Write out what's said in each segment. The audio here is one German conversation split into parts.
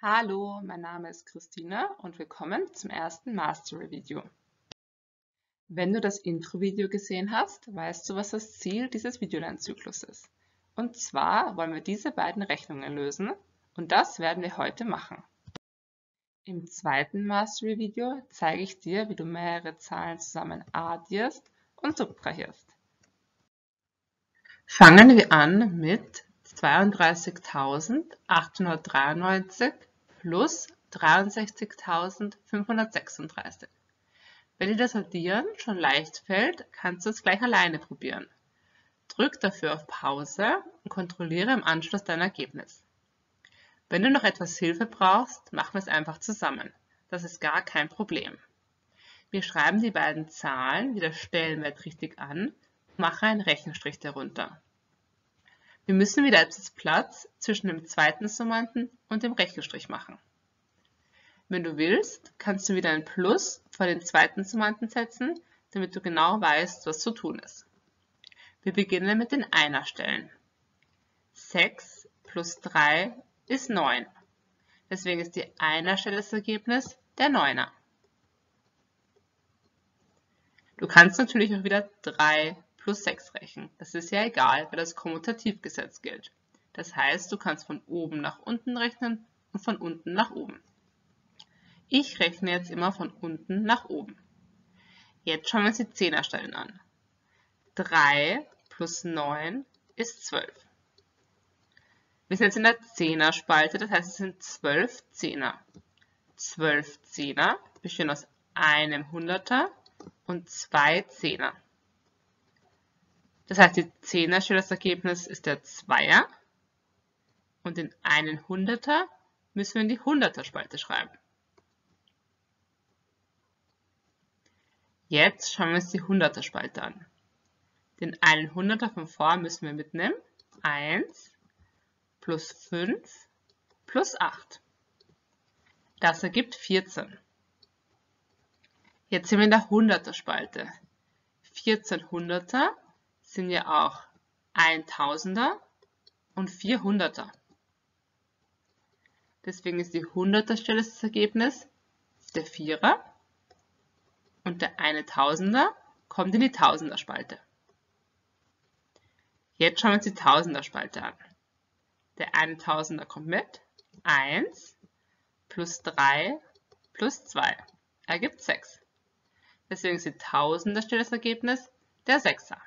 Hallo, mein Name ist Christina und willkommen zum ersten Mastery-Video. Wenn du das Intro-Video gesehen hast, weißt du, was das Ziel dieses Videolernzyklus ist. Und zwar wollen wir diese beiden Rechnungen lösen und das werden wir heute machen. Im zweiten Mastery-Video zeige ich dir, wie du mehrere Zahlen zusammen addierst und subtrahierst. Fangen wir an mit 32.893 plus 63.536. Wenn dir das Addieren schon leicht fällt, kannst du es gleich alleine probieren. Drück dafür auf Pause und kontrolliere im Anschluss dein Ergebnis. Wenn du noch etwas Hilfe brauchst, machen wir es einfach zusammen. Das ist gar kein Problem. Wir schreiben die beiden Zahlen wie der Stellenwert richtig an und machen einen Rechenstrich darunter. Wir müssen wieder etwas Platz zwischen dem zweiten Summanden und dem Rechenstrich machen. Wenn du willst, kannst du wieder ein Plus vor den zweiten Summanden setzen, damit du genau weißt, was zu tun ist. Wir beginnen mit den Einerstellen. 6 plus 3 ist 9. Deswegen ist die Einerstelle das Ergebnis der Neuner. Du kannst natürlich auch wieder 3 plus 6 rechnen. Das ist ja egal, weil das Kommutativgesetz gilt. Das heißt, du kannst von oben nach unten rechnen und von unten nach oben. Ich rechne jetzt immer von unten nach oben. Jetzt schauen wir uns die Zehnerstellen an. 3 plus 9 ist 12. Wir sind jetzt in der Zehner-Spalte, das heißt es sind 12 Zehner. 12 Zehner bestehen aus einem Hunderter und zwei Zehner. Das heißt, die Zehnerstelle das Ergebnis ist der Zweier und den einen Hunderter müssen wir in die Hunderter-Spalte schreiben. Jetzt schauen wir uns die Hunderter-Spalte an. Den einen Hunderter von vor müssen wir mitnehmen. 1 plus 5 plus 8. Das ergibt 14. Jetzt sind wir in der Hunderter-Spalte. 14 Hunderter sind ja auch 1000er und 400er. Deswegen ist die 100er Stelle das Ergebnis der Vierer und der eine Tausender kommt in die Tausender-Spalte. Jetzt schauen wir uns die Tausender-Spalte an. Der eine Tausender kommt mit 1 plus 3 plus 2 ergibt 6. Deswegen ist die Tausender-Stelle das Ergebnis der Sechser.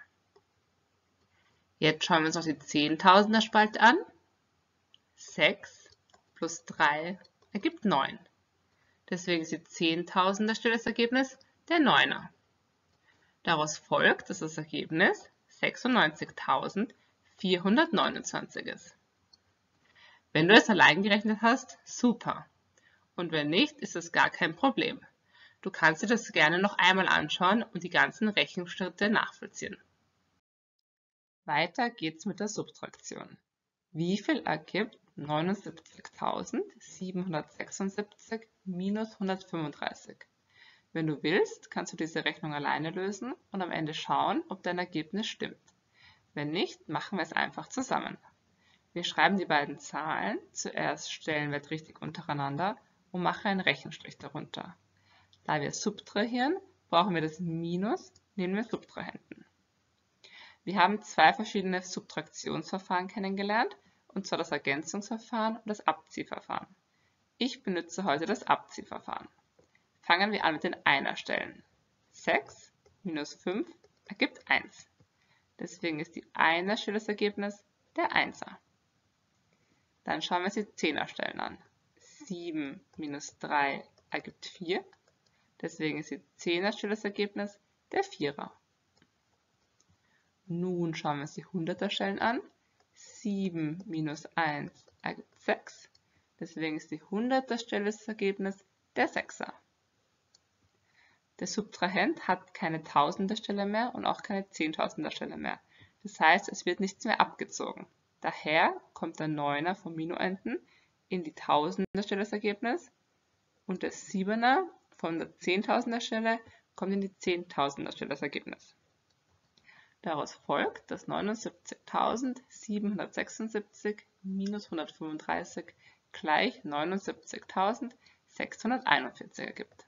Jetzt schauen wir uns noch die Zehntausender-Spalte an. 6 plus 3 ergibt 9. Deswegen ist die Zehntausender-Stelle das Ergebnis der Neuner. Daraus folgt, dass das Ergebnis 96.429 ist. Wenn du es allein gerechnet hast, super. Und wenn nicht, ist das gar kein Problem. Du kannst dir das gerne noch einmal anschauen und die ganzen Rechenschritte nachvollziehen. Weiter geht's mit der Subtraktion. Wie viel ergibt 79.776 minus 135? Wenn du willst, kannst du diese Rechnung alleine lösen und am Ende schauen, ob dein Ergebnis stimmt. Wenn nicht, machen wir es einfach zusammen. Wir schreiben die beiden Zahlen zuerst Stellenwert richtig untereinander und machen einen Rechenstrich darunter. Da wir subtrahieren, brauchen wir das Minus neben dem Subtrahenten. Wir haben zwei verschiedene Subtraktionsverfahren kennengelernt, und zwar das Ergänzungsverfahren und das Abziehverfahren. Ich benutze heute das Abziehverfahren. Fangen wir an mit den Einerstellen. 6 minus 5 ergibt 1. Deswegen ist die Einerstelle das Ergebnis der Einser. Dann schauen wir uns die Zehnerstellen an. 7 minus 3 ergibt 4. Deswegen ist die Zehnerstelle das Ergebnis der Vierer. Nun schauen wir uns die 100er Stellen an. 7 minus 1 ergibt 6. Deswegen ist die 100er Stelle das Ergebnis der 6er. Der Subtrahent hat keine Tausender Stelle mehr und auch keine Zehntausender Stelle mehr. Das heißt, es wird nichts mehr abgezogen. Daher kommt der Neuner vom Minuenden in die Tausender Stelle das Ergebnis und der Siebener von der Zehntausender Stelle kommt in die Zehntausender Stelle das Ergebnis. Daraus folgt, dass 79.776 minus 135 gleich 79.641 ergibt.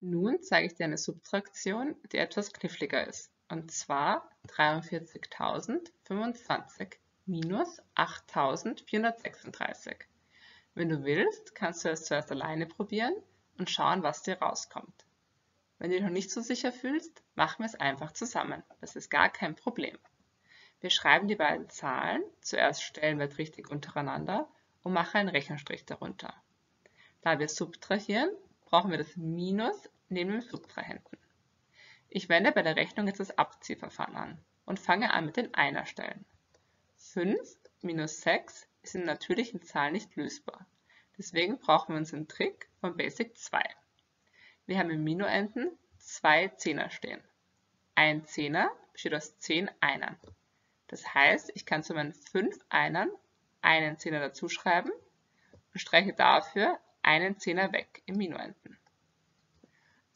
Nun zeige ich dir eine Subtraktion, die etwas kniffliger ist, und zwar 43.025 minus 8.436. Wenn du willst, kannst du es zuerst alleine probieren und schauen, was dir rauskommt. Wenn du dich noch nicht so sicher fühlst, machen wir es einfach zusammen. Das ist gar kein Problem. Wir schreiben die beiden Zahlen zuerst stellenwertrichtig untereinander und machen einen Rechenstrich darunter. Da wir subtrahieren, brauchen wir das Minus neben dem Subtrahenten. Ich wende bei der Rechnung jetzt das Abziehverfahren an und fange an mit den Einerstellen. 5 minus 6 ist in natürlichen Zahlen nicht lösbar. Deswegen brauchen wir unseren Trick von Basic 2. Wir haben im Minuenden zwei Zehner stehen. Ein Zehner besteht aus 10 Einern. Das heißt, ich kann zu meinen 5 Einern einen Zehner dazuschreiben und streiche dafür einen Zehner weg im Minuenden.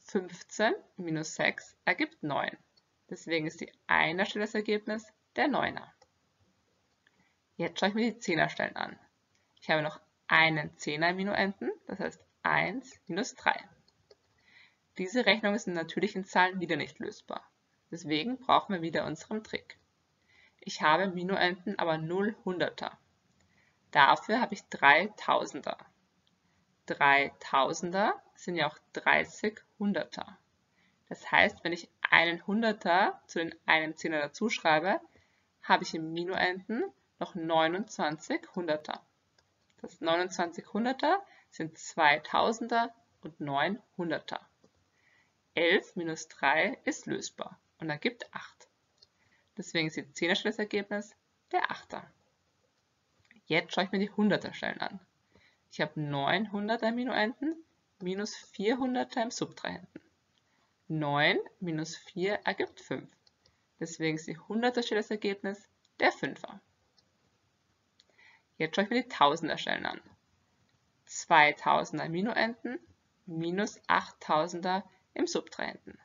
15 minus 6 ergibt 9. Deswegen ist die Einerstelle das Ergebnis der Neuner. Jetzt schaue ich mir die Zehnerstellen an. Ich habe noch einen Zehner im Minuenden, das heißt 1 minus 3. Diese Rechnung ist in natürlichen Zahlen wieder nicht lösbar. Deswegen brauchen wir wieder unseren Trick. Ich habe Minuenden aber 0 Hunderter. Dafür habe ich 3 Tausender. 3 Tausender sind ja auch 30 Hunderter. Das heißt, wenn ich einen Hunderter zu den einen Zehner dazu schreibe, habe ich im Minuenden noch 29 Hunderter. Das 29 Hunderter sind 2000er und 9 Hunderter. 11 minus 3 ist lösbar und ergibt 8. Deswegen ist die 10er Stelle das Ergebnis der 8er. Jetzt schaue ich mir die 100er Stellen an. Ich habe 9 100er Minuenden minus 400er im Subtrahenten. 9 minus 4 ergibt 5. Deswegen ist die 100er Stelle das Ergebnis der 5er. Jetzt schaue ich mir die Tausenderstellen an. 2000er Minuenden minus 8000er im Subtrahenten.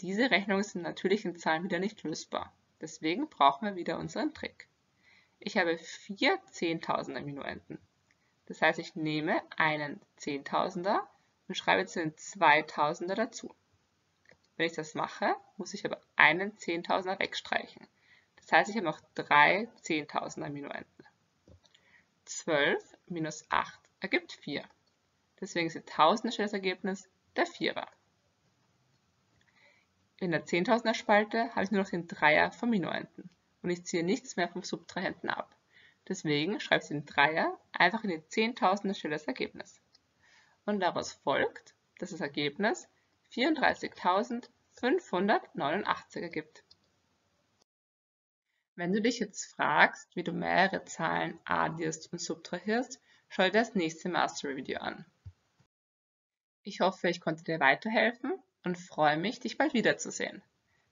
Diese Rechnung ist in natürlichen Zahlen wieder nicht lösbar. Deswegen brauchen wir wieder unseren Trick. Ich habe vier Zehntausender Minuenden. Das heißt, ich nehme einen Zehntausender und schreibe zu den Zweitausender dazu. Wenn ich das mache, muss ich aber einen Zehntausender wegstreichen. Das heißt, ich habe noch drei Zehntausender Minuenden. 12 minus 8 ergibt 4. Deswegen ist die Tausendstelle das Ergebnis der Vierer. In der Zehntausender Spalte habe ich nur noch den Dreier vom Minuenden und ich ziehe nichts mehr vom Subtrahenten ab. Deswegen schreibe ich den Dreier einfach in die Zehntausender Stelle das Ergebnis. Und daraus folgt, dass das Ergebnis 34.589 ergibt. Wenn du dich jetzt fragst, wie du mehrere Zahlen addierst und subtrahierst, schau dir das nächste Mastery-Video an. Ich hoffe, ich konnte dir weiterhelfen und freue mich, dich bald wiederzusehen.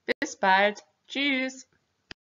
Bis bald. Tschüss.